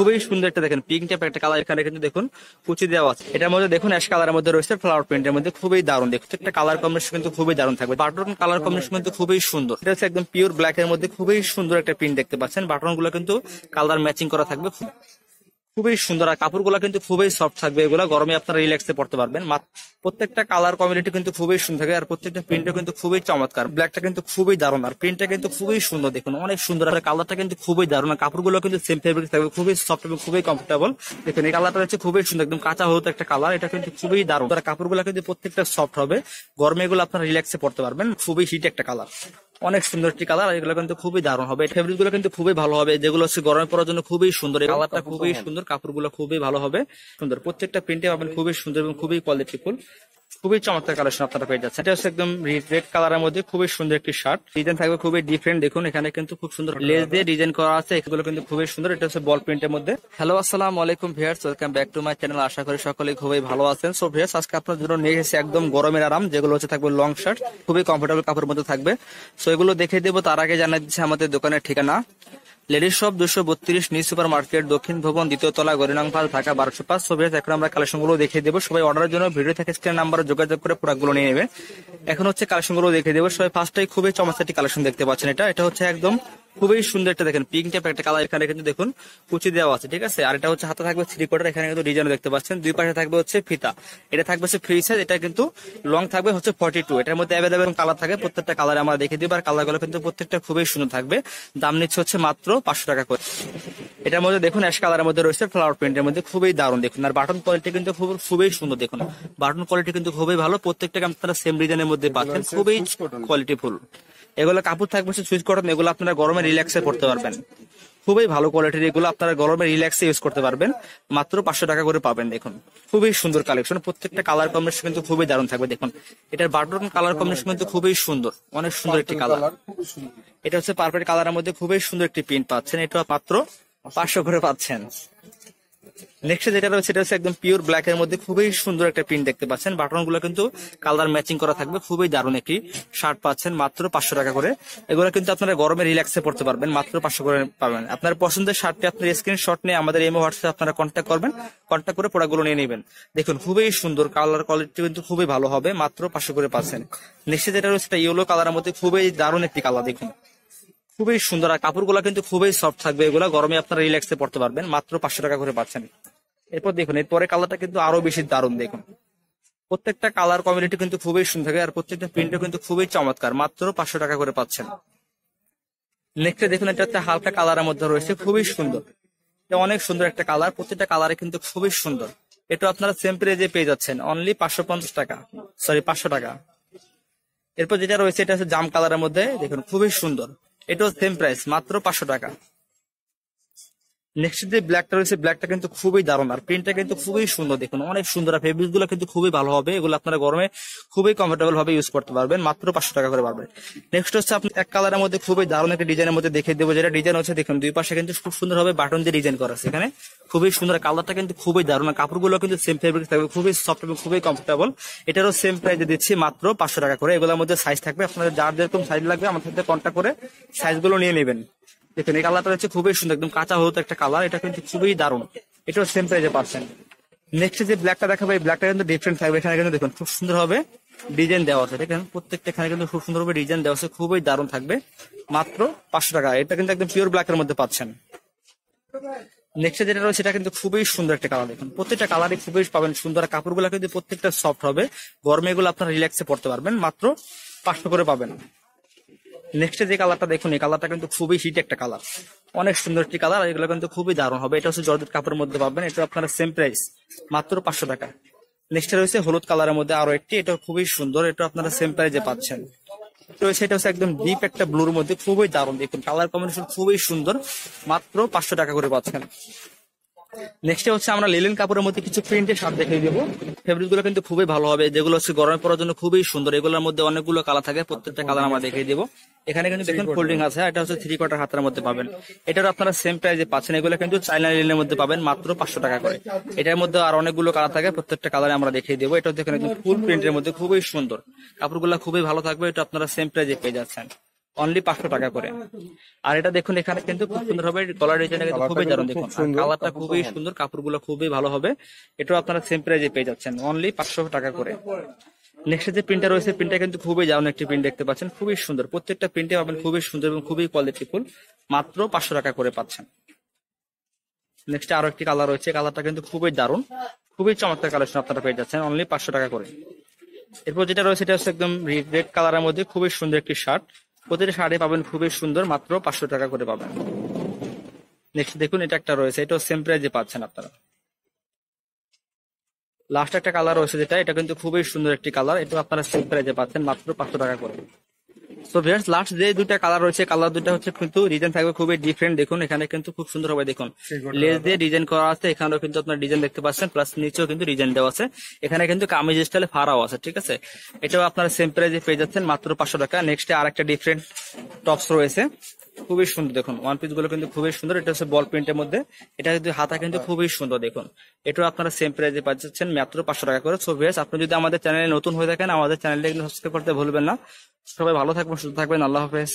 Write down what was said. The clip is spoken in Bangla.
খুবই সুন্দর একটা দেখেন পিঙ্ক টাইপ একটা কালার এখানে কিন্তু দেখুন, কুচি দেওয়া আছে। এটার মধ্যে দেখুন অ্যাশ কালারের মধ্যে রয়েছে ফ্লাওয়ার প্রিন্টের মধ্যে, খুবই দারুণ। দেখুন একটা কালার কম্বিনেশন কিন্তু খুবই দারুণ থাকবে। বাটন কালার কম্বিনেশন কিন্তু খুবই সুন্দর। এটা হচ্ছে একদম পিওর ব্ল্যাক এর মধ্যে খুবই সুন্দর একটা প্রিন্ট দেখতে পাচ্ছেন। বাটনগুলো কিন্তু কালার ম্যাচিং করা থাকবে। খুবই সুন্দর, আর কাপড়গুলো কিন্তু খুবই সফট থাকবে। এগুলো গরমে আপনারা রিল্যাক্সে পড়তে পারবেন। প্রত্যেকটা কালার কমিউনিটি কিন্তু খুবই সুন্দর থাকে, আর প্রত্যেকটা প্রিন্টও কিন্তু খুবই চমৎকার। ব্ল্যাকটা কিন্তু খুবই দারুণ, আর প্রিন্টটা কিন্তু খুবই সুন্দর দেখুন, অনেক সুন্দর। আর কালারটা কিন্তু খুবই দারুণ, আর কাপড়গুলো কিন্তু সেম ফেব্রিক থাকবে, খুবই সফট এবং খুবই কমফোর্টেবল দেখুন, এই কালারটা হচ্ছে খুবই সুন্দর, একদম কাঁচা হলুদ একটা কালার এটা কিন্তু খুবই দারুণ। আর কাপড়গুলো কিন্তু প্রত্যেকটা সফট হবে, গরমে এগুলো আপনারা রিল্যাক্সে পড়তে পারবেন, খুবই হিট একটা কালার অনেক সুন্দর একটি কালার আর এগুলো কিন্তু খুবই দারুণ হবে। ফেব্রিকগুলো কিন্তু খুবই ভালো হবে। যেগুলো হচ্ছে গরম পড়ার জন্য খুবই সুন্দর এই কালারটা খুবই সুন্দর। কাপড়গুলো খুবই ভালো হবে। সুন্দর প্রত্যেকটা প্রিন্টে পাবেন খুবই সুন্দর এবং খুবই কোয়ালিটিফুল খুবই চমৎকার কালেকশন আপনারা পেয়ে যাচ্ছেন। এটা হচ্ছে একদম রেড কালারের মধ্যে খুবই সুন্দর একটি শার্ট ডিজাইন থাকবে খুবই ডিফারেন্ট দেখুন, এখানে কিন্তু খুব সুন্দর লেস দিয়ে ডিজাইন করা আছে। এগুলো কিন্তু খুবই সুন্দর। এটা হচ্ছে বল প্রিন্টের মধ্যে। হ্যালো আসসালামু আলাইকুম viewers welcome back to my channel আশা করি সকলে খুবই ভালো আছেন। সো ভিয়ার্স আজকে আপনার জন্য নিয়ে এসেছি একদম গরমের আরাম, যেগুলো হচ্ছে থাকবে লং শার্ট খুবই কমফোর্টেবল কাপড়ের মধ্যে থাকবে। সো এগুলো দেখে দেবো। তার আগে জানাই দিচ্ছে আমাদের দোকানের ঠিকানা। লেডিস শপ দুশো বত্রিশ নিউ সুপার মার্কেট দক্ষিণ ভবন, দ্বিতীয় তলা, গরিনাং পাল, ঢাকা বারোশো পাঁচ। ছবি এখন আমরা কালেকশনগুলো দেখিয়ে দেবো। সবাই অর্ডারের জন্য ভিডিও থেকে স্ক্রিন নাম্বার যোগাযোগ করে প্রোডাক্টগুলো নিয়ে নেবে। এখন হচ্ছে কালেকশনগুলো দেখিয়ে দেবো। সবাই ফার্স্টটাই খুবই চমৎকার কালেকশন দেখতে পাচ্ছেন। এটা এটা হচ্ছে একদম খুবই সুন্দর একটা দেখেন পিঙ্ক টাইপের একটা কালার এখানে কিন্তু দেখুন, কুচি দেওয়া আছে, ঠিক আছে? আর এটা হচ্ছে হাতে থাকবে থ্রি কোয়ার্টার এখানে কিন্তু ডিজাইন দেখতে পাচ্ছেন। দুই পাশে থাকবে হচ্ছে ফিতা। এটা থাকবে হচ্ছে ফ্রি সাইজ এটা কিন্তু লং থাকবে হচ্ছে ফর্টি টু এটার মধ্যে অ্যাভেলেবেল কালার থাকে প্রত্যেকটা কালার আমরা দেখে দিব। আর কালারগুলো কিন্তু প্রত্যেকটা খুবই সুন্দর থাকবে। দাম নিচ্ছে হচ্ছে মাত্র পাঁচশো টাকা করে। এটার মধ্যে দেখুন অ্যাশ কালারের মধ্যে রয়েছে ফ্লাওয়ার প্রিন্টের মধ্যে, খুবই দারুণ। দেখুন, আর বাটন কোয়ালিটি কিন্তু খুব, খুবই সুন্দর। দেখুন বাটন কোয়ালিটি কিন্তু খুবই ভালো। প্রত্যেকটা আপনারা সেম ডিজাইনের মধ্যে পাচ্ছেন খুবই কোয়ালিটিফুল এগুলো কাপড় থাকবে সুইচ কটন এগুলো আপনারা গরমে রিল্যাক্সে পড়তে পারবেন। খুবই ভালো কোয়ালিটির এগুলো আপনারা গরমে রিল্যাক্সে ইউজ করতে পারবেন। মাত্র পাঁচশো টাকা করে পাবেন দেখুন। খুবই সুন্দর কালেকশন প্রত্যেকটা কালার কম্বিনেশন কিন্তু খুবই দারুণ থাকবে দেখুন। এটার বাটন কালার কম্বিনেশন কিন্তু খুবই সুন্দর। অনেক সুন্দর একটি কালার এটা হচ্ছে পার্পেল কালারের মধ্যে খুবই সুন্দর একটি প্রিন্ট পাচ্ছেন। এটা মাত্র পাঁচশো করে পাচ্ছেন। নেক্সট যেটা রয়েছে এটা হচ্ছে একদম পিওর ব্ল্যাক এর মধ্যে খুবই সুন্দর একটা প্রিন্ট দেখতে পাচ্ছেন। বাটনগুলো কিন্তু কালার ম্যাচিং করা থাকবে, খুবই দারুণ একটি শার্ট পাচ্ছেন, মাত্র পাঁচশো টাকা করে। এগুলো কিন্তু আপনারা গরমে রিল্যাক্সে পড়তে পারবেন, মাত্র পাঁচশো করে পাবেন। আপনার পছন্দের শার্টটি আপনার স্ক্রিনশট নিয়ে আমাদের এমও হোয়াটসঅ্যাপ আপনারা কন্ট্যাক্ট করবেন কন্ট্যাক্ট করে প্রোডাক্টগুলো নিয়ে নেবেন। দেখুন, খুবই সুন্দর কালার কোয়ালিটি কিন্তু খুবই ভালো হবে, মাত্র পাঁচশো করে পাচ্ছেন। নেক্সট যেটা রয়েছে এটা ইয়েলো কালারের মধ্যে খুবই দারুণ একটি কালার দেখুন। খুবই সুন্দর, আর কাপড়গুলো কিন্তু খুবই সফট থাকবে। এগুলো গরমে আপনারা রিল্যাক্সে পড়তে পারবেন। মাত্র পাঁচশো টাকা করে পাচ্ছেন। এরপর দেখুন, এরপরে কালারটা কিন্তু আরও বেশি দারুণ দেখুন। প্রত্যেকটা কালার কমিউনিটি কিন্তু খুবই সুন্দর থাকে, আর প্রত্যেকটা প্রিন্টও কিন্তু খুবই চমৎকার। মাত্র পাঁচশো টাকা করে পাচ্ছেন। নেক্সটে দেখুন, এটা হচ্ছে হালকা কালারের মধ্যে রয়েছে, খুবই সুন্দর। এটা অনেক সুন্দর একটা কালার প্রত্যেকটা কালারে কিন্তু খুবই সুন্দর। এটা আপনারা সেম প্রাইজে পেয়ে যাচ্ছেন অনলি পাঁচশো পঞ্চাশ টাকা। সরি পাঁচশো টাকা। এরপর যেটা রয়েছে, এটা হচ্ছে জাম কালারের মধ্যে, দেখুন, খুবই সুন্দর। এটাও সেম প্রাইস মাত্র পাঁচশো টাকা। নেক্সট যে ব্ল্যাকটা রয়েছে ব্ল্যাকটা কিন্তু খুবই দারুণ। আর প্রিন্টটা কিন্তু খুবই সুন্দর, দেখুন। অনেক সুন্দর। আর ফেব্রিকগুলো কিন্তু খুবই ভালো হবে। এগুলো আপনারা গরমে খুবই কমফোর্টেবল ভাবে ইউজ করতে পারবেন। মাত্র পাঁচশো টাকা করে পারবেন। নেক্সট হচ্ছে আপনি এক কালারের মধ্যে খুবই দারুণ একটা ডিজাইনের মধ্যে দেখে দেবো। যেটা ডিজাইন হচ্ছে, দেখুন, দুই পাশে কিন্তু খুব সুন্দর হবে বাটন দিয়ে ডিজাইন করা আছে এখানে। খুবই সুন্দর। কালারটা কিন্তু খুবই দারুণ। কাপড়গুলো কিন্তু সেম ফেব্রিক থাকবে। খুবই সফট এবং খুবই কমফোর্টেবল এটারও সেম প্রাইসে দিচ্ছি মাত্র পাঁচশো টাকা করে। এগুলোর মধ্যে সাইজ থাকবে। আপনাদের যার যেরকম সাইজ লাগবে, আমার সাথে কন্ট্যাক্ট করে সাইজগুলো নিয়ে নেবেন। দেখুন, এই কালারটা হচ্ছে খুবই সুন্দর, একদম কাঁচা হলুদ একটা কালার এটা কিন্তু খুবই দারুণ। এটাও সেম প্রাইজে পাচ্ছেন। নেক্সট যে ব্ল্যাকটা দেখাবো, এই ব্ল্যাকটা কিন্তু ডিফারেন্ট থাকবে এখানে কিন্তু দেখুন, খুব সুন্দর হবে ডিজাইন দেওয়া আছে। দেখেন, প্রত্যেকটা এখানে কিন্তু খুব সুন্দর ভাবে ডিজাইন দেওয়া আছে, খুবই দারুণ থাকবে। মাত্র পাঁচশো টাকা, এটা কিন্তু একদম পিওর ব্ল্যাকের মধ্যে পাচ্ছেন। নেক্সট যেটা রয়েছে সেটা কিন্তু খুবই সুন্দর একটা কালার দেখুন। প্রত্যেকটা কালারই খুবই পাবেন, সুন্দর। কাপড়গুলো কিন্তু প্রত্যেকটা সফট হবে। গরমে এগুলো আপনারা রিল্যাক্সে পড়তে পারবেন, মাত্র পাঁচশো করে পাবেন। নেক্সট যে কালারটা দেখুন, এই কালারটা কিন্তু খুবই হিট একটা কালার অনেক সুন্দর একটি কালার এগুলো কিন্তু খুবই দারুণ হবে। এটা হচ্ছে জর্জেট কাপড়ের মধ্যে পাবেন। এটা আপনারা সেম প্রাইস মাত্র পাঁচশো টাকা। নেক্সট রয়েছে হলুদ কালারের মধ্যে আরও একটি। এটা খুবই সুন্দর, এটা আপনারা সেম প্রাইজে পাচ্ছেন। রয়েছে, এটা হচ্ছে একদম ডিপ একটা ব্লুর মধ্যে। খুবই দারুণ, দেখুন। কালার কম্বিনেশন খুবই সুন্দর, মাত্র পাঁচশো টাকা করে পাচ্ছেন। নেক্সট হচ্ছে আমরা লিলেন কাপড়ের মধ্যে কিছু প্রিন্টের শার্ট দেখিয়ে দেবো। ফেব্রিকগুলো কিন্তু খুবই ভালো হবে। যেগুলো হচ্ছে গরমে পড়ার জন্য খুবই সুন্দর। এগুলোর মধ্যে অনেকগুলো কালার থাকে। প্রত্যেকটা কালার আমরা দেখিয়ে দেবো। এখানে কিন্তু দেখুন ফোল্ডিং আছে। এটা হচ্ছে থ্রি কোয়ার্টার হাতের মধ্যে পাবেন। এটার আপনারা সেম প্রাইজে পাচ্ছেন। এগুলো কিন্তু চাইনা লিলেনের মধ্যে পাবেন মাত্র পাঁচশো টাকা করে। এটার মধ্যে আর অনেকগুলো কালার থাকে। প্রত্যেকটা কালারে আমরা দেখিয়ে দেবো। এটা দেখুন একদম ফুল প্রিন্টের মধ্যে খুবই সুন্দর। কাপড়গুলো খুবই ভালো থাকবে। এটা আপনারা সেম প্রাইজে পেয়ে যাচ্ছেন। অনলি পাঁচশো টাকা করে। আর এটা দেখুন এখানে কিন্তু খুব সুন্দর হবে গলার ডিজাইনটা কিন্তু খুবই দারুণ দেখুন। কালারটা খুবই সুন্দর কাপড়গুলো খুবই ভালো হবে। এটাও আপনারা সেম প্রাইজে পেয়ে যাচ্ছেন অনলি পাঁচশো টাকা করে। নেক্সট যে প্রিন্টটা রয়েছে প্রিন্টটা কিন্তু খুবই দারুণ একটি প্রিন্ট দেখতে পাচ্ছেন। খুবই সুন্দর প্রত্যেকটা প্রিন্টে পাবেন খুবই সুন্দর এবং খুবই কোয়ালিটিফুল মাত্র পাঁচশো টাকা করে পাচ্ছেন। নেক্সট আরও একটি কালার রয়েছে কালারটা কিন্তু খুবই দারুণ। খুবই চমৎকার কালেকশন আপনারা পেয়ে যাচ্ছেন অনলি পাঁচশো টাকা করে। এরপর যেটা রয়েছে এটা হচ্ছে একদম রেড কালারের মধ্যে খুবই সুন্দর একটি শার্ট প্রতিটি শাড়ি পাবেন খুবই সুন্দর, মাত্র পাঁচশো টাকা করে পাবেন। নেক্সট দেখুন, এটা একটা রয়েছে, এটাও সেম প্রাইজে পাচ্ছেন আপনারা। লাস্ট একটা কালার রয়েছে যেটা, এটা কিন্তু খুবই সুন্দর একটি কালার এটা আপনারা সেম প্রাইজে পাচ্ছেন, মাত্র পাঁচশো টাকা করে। সো ভিউয়ার্স লাস্ট যে দুইটা কালার রয়েছে কালার দুইটা হচ্ছে কিন্তু ডিজাইন থাকবে খুবই ডিফারেন্ট দেখুন এখানে কিন্তু খুব সুন্দর হবে দেখুন। লেস দিয়ে ডিজাইন করা আছে এখানেও কিন্তু আপনার ডিজাইন দেখতে পাচ্ছেন প্লাস নিচেও কিন্তু ডিজাইন দেওয়া আছে। এখানে কিন্তু কামিজ স্টাইলে ফাড়াও আছে ঠিক আছে? এটাও আপনারা সেম প্রাইজে পেয়ে যাচ্ছেন মাত্র পাঁচশো টাকা। নেক্সট আর একটা ডিফারেন্ট টপস রয়েছে। খুবই সুন্দর দেখুন ওয়ান পিসগুলো কিন্তু খুবই সুন্দর। এটা হচ্ছে বল প্রিন্টের মধ্যে। এটা কিন্তু হাতা কিন্তু খুবই সুন্দর দেখুন। এটাও আপনারা সেম প্রাইজে পাচ্ছেন মাত্র পাঁচশো টাকা করে। ছবি আছে আপনি যদি আমাদের চ্যানেলে নতুন হয়ে থাকেন আমাদের চ্যানেলটা কিন্তু সাবস্ক্রাইব করতে ভুলবেন না। সবাই ভালো থাকবেন সুস্থ থাকবেন। আল্লাহ হাফেজ।